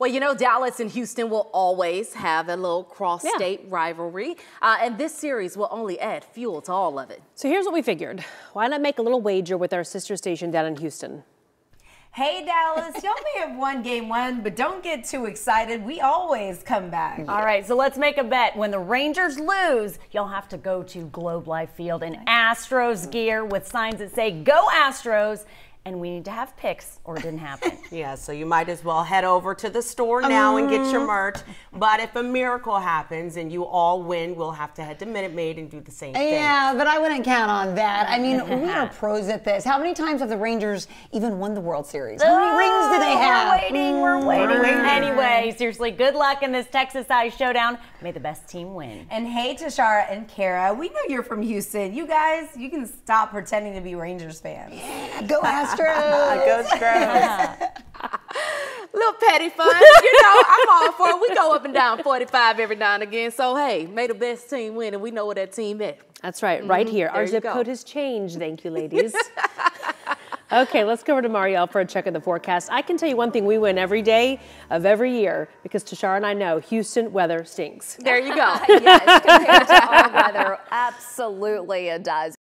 Well, you know, Dallas and Houston will always have a little cross-state yeah. rivalry, uh, and this series will only add fuel to all of it. So here's what we figured. Why not make a little wager with our sister station down in Houston? Hey Dallas, y'all may have won game one, but don't get too excited. We always come back. All right, so let's make a bet. When the Rangers lose, you'll have to go to Globe Life Field in Astros gear with signs that say "Go Astros." And we need to have pics or it didn't happen. yeah, so you might as well head over to the store now um, and get your um. merch. But if a miracle happens and you all win, we'll have to head to Minute Maid and do the same thing. Yeah, but I wouldn't count on that. I mean, we are pros at this. How many times have the Rangers even won the World Series? How many rings do they have? We're waiting, we're waiting. We're waiting. Anyway, seriously, good luck in this Texas Size Showdown. May the best team win. And hey, Tashara and Kara, we know you're from Houston. You guys, you can stop pretending to be Rangers fans. Yeah, go Astros! go Astros! Little petty fun, you know, I'm all for it. We go up and down 45 every now and again. So, hey, may the best team win, and we know where that team is. That's right, right mm -hmm. here. There Our zip go. code has changed. Thank you, ladies. Okay, let's go over to Marielle for a check of the forecast. I can tell you one thing, we win every day of every year because Tashara and I know Houston weather stinks. There you go. yes, compared to our weather, absolutely it does.